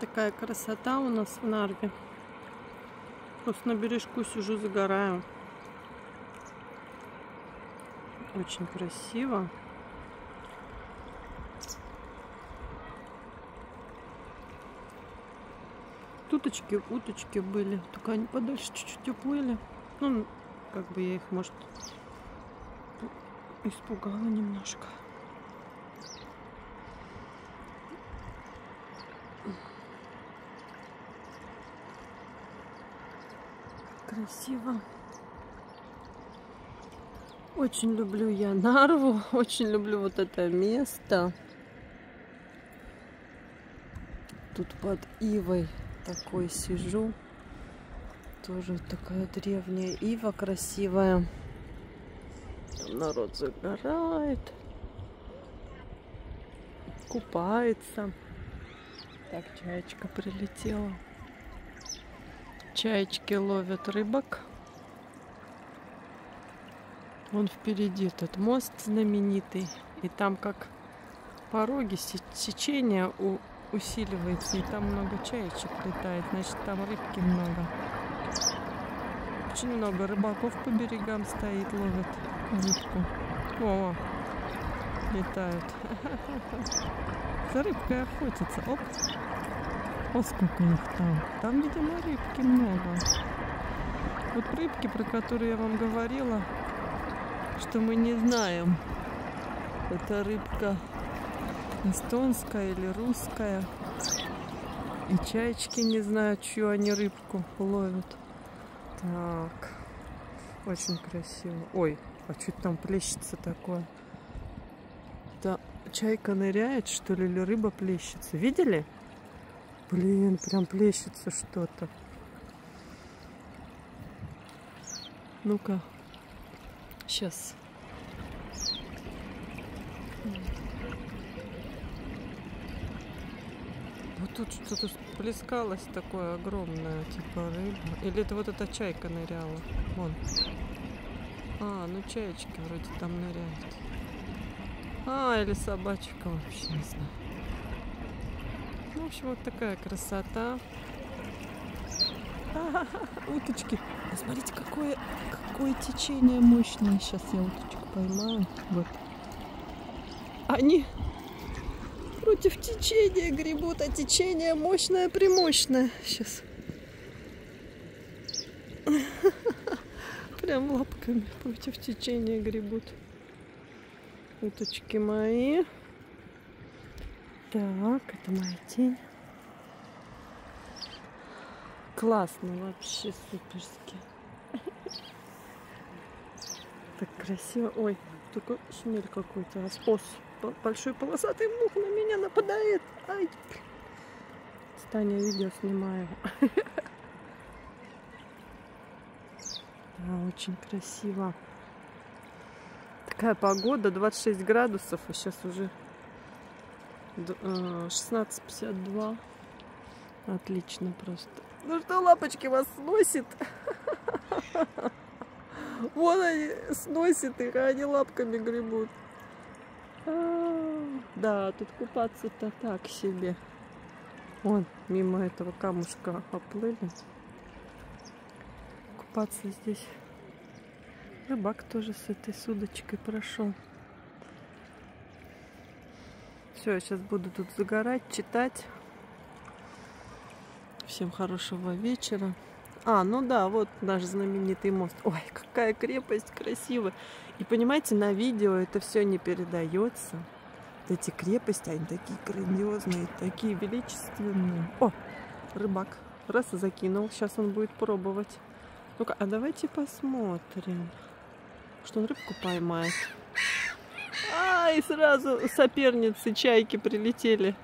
Такая красота у нас в Нарве. Просто на бережку сижу, загораю. Очень красиво. Туточки, уточки были. Только они подальше чуть-чуть уплыли. Ну, как бы я их, может, испугала немножко. Красиво. Очень люблю я Нарву, очень люблю вот это место. Тут под Ивой такой сижу. Тоже такая древняя ива красивая. Там народ загорает. Купается. Так, чаечка прилетела. Чаечки ловят рыбок. Вон впереди этот мост знаменитый. И там как пороги, сечение усиливается. И там много чаечек летает. Значит, там рыбки много. Очень много рыбаков по берегам стоит, ловят рыбку. О, летают. За рыбкой охотятся. Оп. О, сколько их там. Там, видимо, рыбки много. Вот рыбки, про которые я вам говорила, что мы не знаем. Это рыбка эстонская или русская. И чайчики не знают, чью они рыбку ловят. Так. Очень красиво. Ой, а что там плещется такое? Да, чайка ныряет, что ли, или рыба плещется. Видели? Блин, прям плещется что-то. Ну-ка. Сейчас. Вот тут что-то плескалось такое огромное, типа рыба. Или это вот эта чайка ныряла? Вон. А, ну чаечки вроде там ныряют. А, или собачка вообще, не знаю. Ну, в общем, вот такая красота. уточки. Посмотрите, какое, какое течение мощное. Сейчас я уточку поймаю. Вот. Они против течения гребут, а течение мощное, примощное. Сейчас. Прям лапками против течения гребут. Уточки мои. Так, это моя тень. Классно вообще, суперски. Так красиво. Ой, только шмель какой-то. Ос большой полосатый мух на меня нападает. Ай. Таня видео снимаю. Да, очень красиво. Такая погода, 26 градусов, а сейчас уже 16.52. Э, Отлично просто. Ну что, лапочки вас сносит? Вон они сносят их, а они лапками гребут. А, да, тут купаться-то так себе. Вон, мимо этого камушка оплыли. Купаться здесь. Рыбак тоже с этой судочкой прошел. Все, я сейчас буду тут загорать, читать. Всем хорошего вечера. А, ну да, вот наш знаменитый мост. Ой, какая крепость красивая. И понимаете, на видео это все не передается. Эти крепости, они такие грандиозные, такие величественные. О, рыбак. Раз и закинул. Сейчас он будет пробовать. Ну-ка, а давайте посмотрим, что он рыбку поймает. И сразу соперницы чайки прилетели.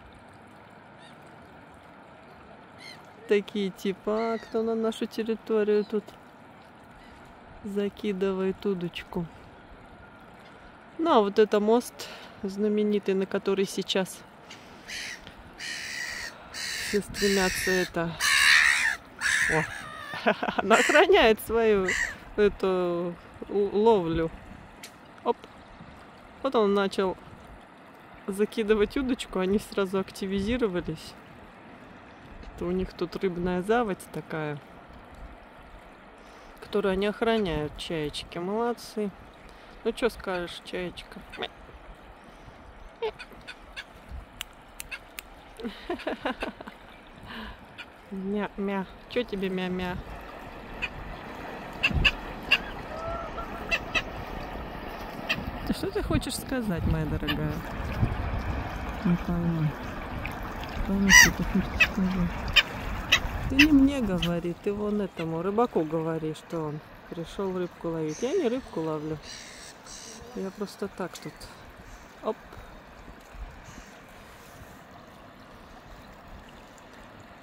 Такие типа, а кто на нашу территорию тут закидывает удочку. Ну, а вот это мост знаменитый, на который сейчас все стремятся это... О, она охраняет свою эту ловлю. Вот он начал закидывать удочку, они сразу активизировались. То у них тут рыбная заводь такая, которую они охраняют, чаечки. Молодцы. Ну, что скажешь, чаечка? Мя-мя. Что тебе мя-мя? Что ты хочешь сказать, моя дорогая? Не пойму. Пойму, что ты хочешь сказать. Ты не мне говори, ты вон этому рыбаку говори, что он пришел рыбку ловить. Я не рыбку ловлю. Я просто так тут. Оп.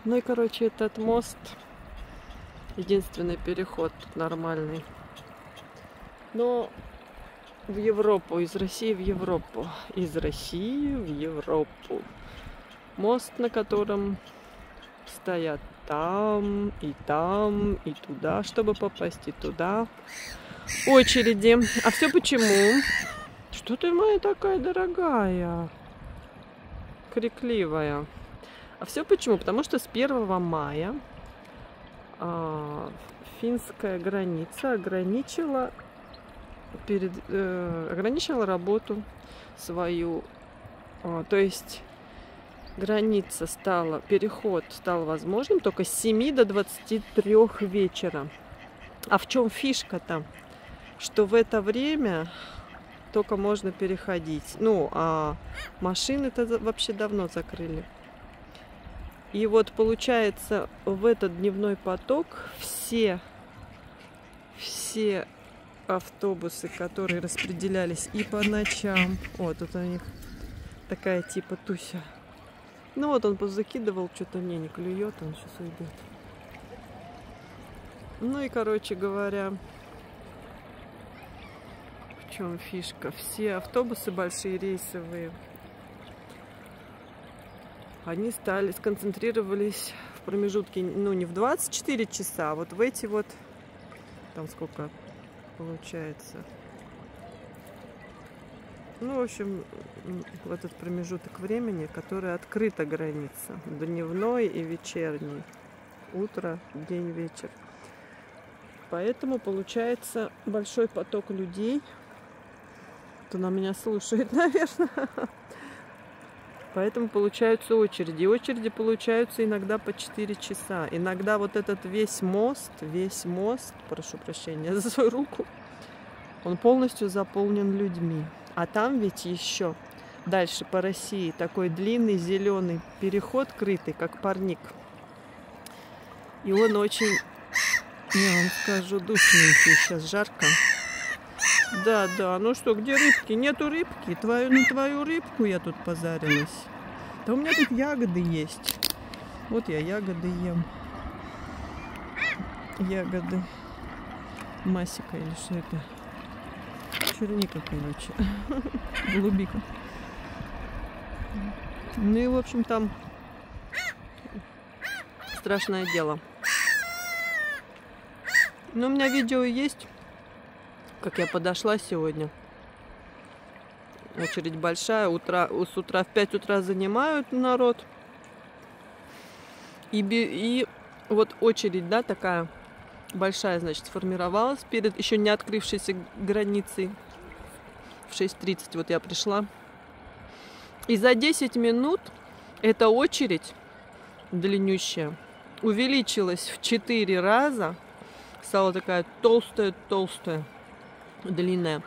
Ну и, короче, этот мост единственный переход нормальный. Но в Европу, из России в Европу, из России в Европу. Мост, на котором стоят там, и там, и туда, чтобы попасть, и туда. Очереди. А все почему? Что ты моя такая дорогая? Крикливая. А все почему? Потому что с 1 мая а, финская граница ограничила перед, э, ограничила работу свою. Э, то есть граница стала, переход стал возможным только с 7 до 23 вечера. А в чем фишка-то? Что в это время только можно переходить. Ну, а машины-то вообще давно закрыли. И вот получается в этот дневной поток все, все автобусы, которые распределялись и по ночам. Вот тут у них такая типа туся. Ну вот он закидывал, что-то мне не клюет, он сейчас уйдет. Ну и, короче говоря, в чем фишка? Все автобусы большие рейсовые, они стали, сконцентрировались в промежутке, ну не в 24 часа, а вот в эти вот, там сколько, получается. Ну, в общем, в этот промежуток времени, который открыта граница. Дневной и вечерний. Утро, день, вечер. Поэтому получается большой поток людей. Кто на меня слушает, наверное. Поэтому получаются очереди. Очереди получаются иногда по 4 часа. Иногда вот этот весь мост, весь мост, прошу прощения за свою руку, он полностью заполнен людьми. А там ведь еще дальше по России такой длинный зеленый переход крытый, как парник. И он очень, я вам скажу, душненький. Сейчас жарко. Да, да. Ну что, где рыбки? Нету рыбки. Твою, на твою рыбку я тут позарилась. Да у меня тут ягоды есть. Вот я ягоды ем. Ягоды. Масика или что это? Черника, короче. Голубика. Ну и, в общем, там страшное дело. Но у меня видео есть как я подошла сегодня. Очередь большая, утра, с утра в 5 утра занимают народ. И, и вот очередь, да, такая большая, значит, сформировалась перед еще не открывшейся границей. В 6.30 вот я пришла. И за 10 минут эта очередь длиннющая увеличилась в 4 раза. Стала такая толстая-толстая длинная.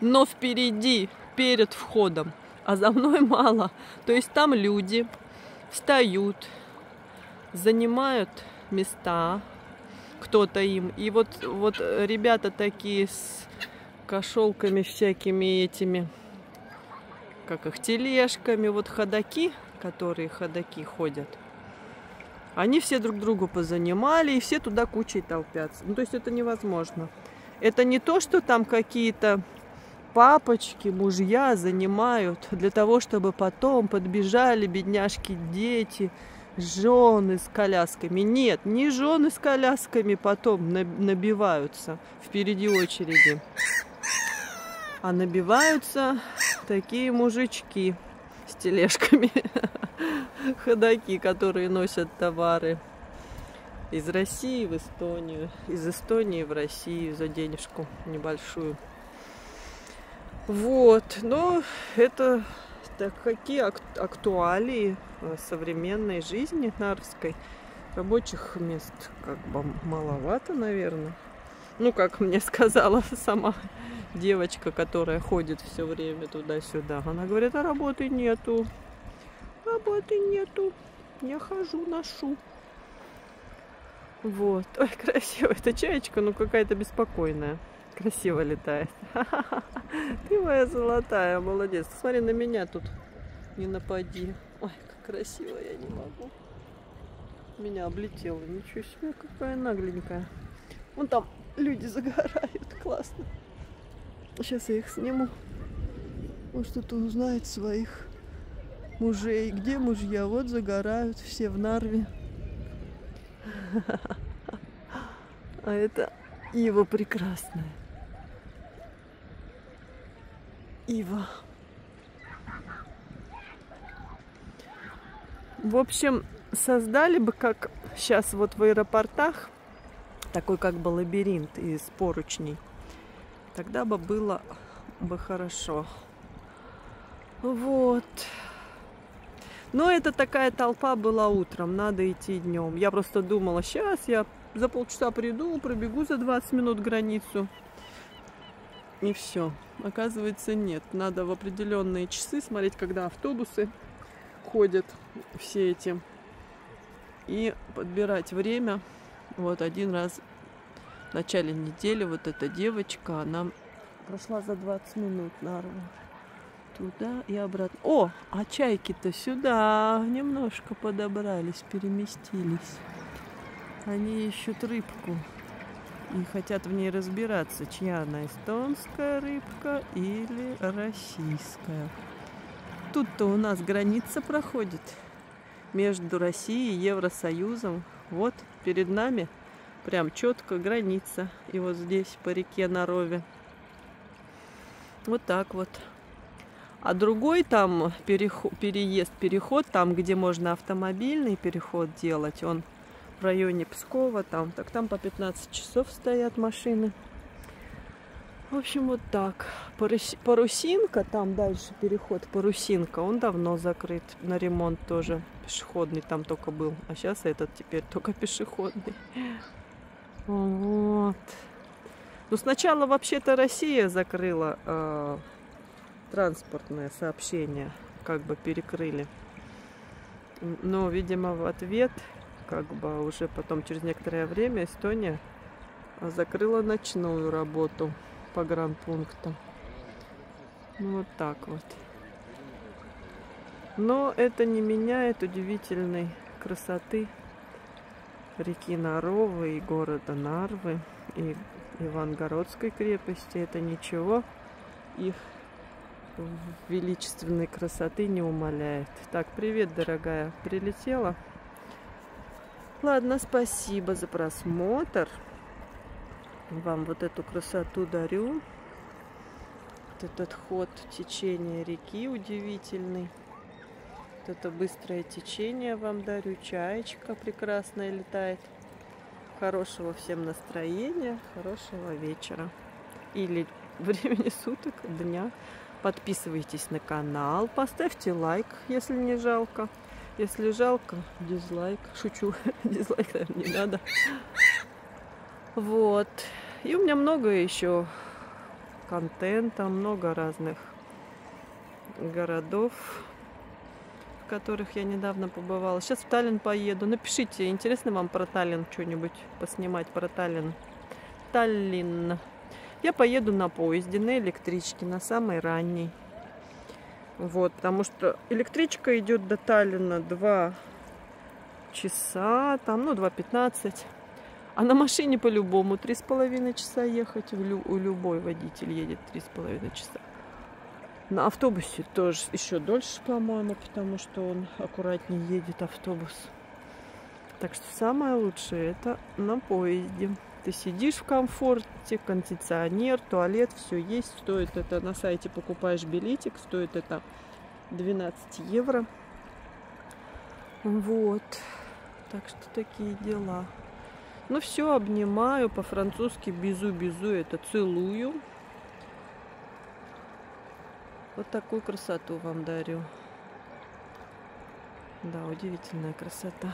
Но впереди, перед входом, а за мной мало. То есть там люди встают, занимают места, кто-то им. И вот, вот ребята такие с кошелками всякими этими, как их, тележками, вот ходаки, которые ходаки ходят. Они все друг другу позанимали, и все туда кучей толпятся. Ну, то есть это невозможно. Это не то, что там какие-то папочки, мужья занимают для того, чтобы потом подбежали бедняжки дети, жены с колясками. Нет, не жены с колясками потом набиваются впереди очереди, а набиваются такие мужички с тележками. Ходаки, которые носят товары из России в Эстонию, из Эстонии в Россию за денежку небольшую. Вот, но это так, какие актуалии э, современной жизни нарвской. Рабочих мест как бы маловато, наверное. Ну, как мне сказала сама девочка, которая ходит все время туда-сюда. Она говорит, а работы нету. Работы нету. Я хожу, ношу. Вот. Ой, красиво. Эта чаечка, ну какая-то беспокойная. Красиво летает. Ты моя золотая, молодец. Смотри на меня тут. Не напади. Ой, как красиво, я не могу. Меня облетело. Ничего себе, какая нагленькая. Вон там люди загорают. Классно. Сейчас я их сниму. Может, кто-то узнает своих мужей. Где мужья? Вот загорают все в Нарве. А это Ива прекрасная. Ива. В общем, создали бы, как сейчас вот в аэропортах, такой как бы лабиринт из поручней. Тогда бы было бы хорошо. Вот. Но это такая толпа была утром, надо идти днем. Я просто думала, сейчас я за полчаса приду, пробегу за 20 минут границу. И все. Оказывается, нет. Надо в определенные часы смотреть, когда автобусы ходят все эти. И подбирать время. Вот один раз в начале недели вот эта девочка, она прошла за 20 минут на Туда и обратно. О, а чайки-то сюда немножко подобрались, переместились. Они ищут рыбку и хотят в ней разбираться, чья она, эстонская рыбка или российская. Тут-то у нас граница проходит между Россией и Евросоюзом. Вот перед нами прям четко граница. И вот здесь по реке Нарове. Вот так вот. А другой там переход, переезд, переход, там, где можно автомобильный переход делать, он в районе Пскова, там, так там по 15 часов стоят машины. В общем, вот так. Парусинка, там дальше переход Парусинка, он давно закрыт на ремонт тоже. Пешеходный там только был. А сейчас этот теперь только пешеходный. Вот. Ну, сначала вообще-то Россия закрыла э, транспортное сообщение как бы перекрыли. Но, видимо, в ответ, как бы уже потом, через некоторое время, Эстония закрыла ночную работу по гранд-пунктам. Ну, вот так вот. Но это не меняет удивительной красоты реки Наровы и города Нарвы и Ивангородской крепости. Это ничего их величественной красоты не умаляет. Так, привет, дорогая. Прилетела? Ладно, спасибо за просмотр. Вам вот эту красоту дарю. Вот этот ход течения реки удивительный. Вот это быстрое течение вам дарю. Чаечка прекрасная летает. Хорошего всем настроения, хорошего вечера. Или времени суток, дня. Подписывайтесь на канал, поставьте лайк, если не жалко. Если жалко, дизлайк. Шучу, дизлайк, наверное, не надо. Вот. И у меня много еще контента, много разных городов, в которых я недавно побывала. Сейчас в Таллин поеду. Напишите, интересно вам про Таллин что-нибудь поснимать про Таллин. Таллин. Я поеду на поезде, на электричке, на самой ранней. Вот, потому что электричка идет до Таллина 2 часа, там, ну, 2.15. А на машине по-любому 3,5 часа ехать. У любой водитель едет 3,5 часа. На автобусе тоже еще дольше, по-моему, потому что он аккуратнее едет автобус. Так что самое лучшее это на поезде. Ты сидишь в комфорте, кондиционер, туалет, все есть. Стоит это на сайте покупаешь билетик, стоит это 12 евро. Вот. Так что такие дела. Ну все, обнимаю по-французски безу-безу, это целую. Вот такую красоту вам дарю. Да, удивительная красота.